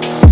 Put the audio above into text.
Bye.